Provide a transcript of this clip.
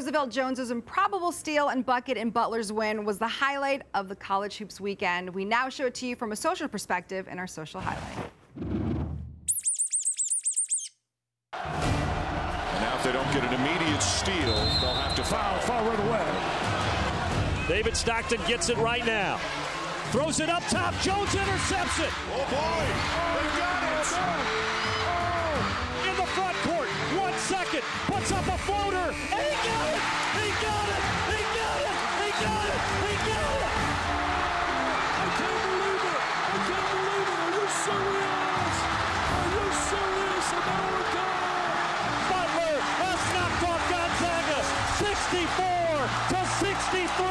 Roosevelt Jones's improbable steal and bucket in Butler's win was the highlight of the college hoops weekend. We now show it to you from a social perspective in our social highlight. Now if they don't get an immediate steal, they'll have to foul. Foul right away. David Stockton gets it right now. Throws it up top. Jones intercepts it. Oh boy, it, puts up a floater, and he got it! He got it! He got it! He got it! He got it! I can't believe it! I can't believe it! Are you serious? Are you serious, America? Butler has knocked off Gonzaga 64 to 63.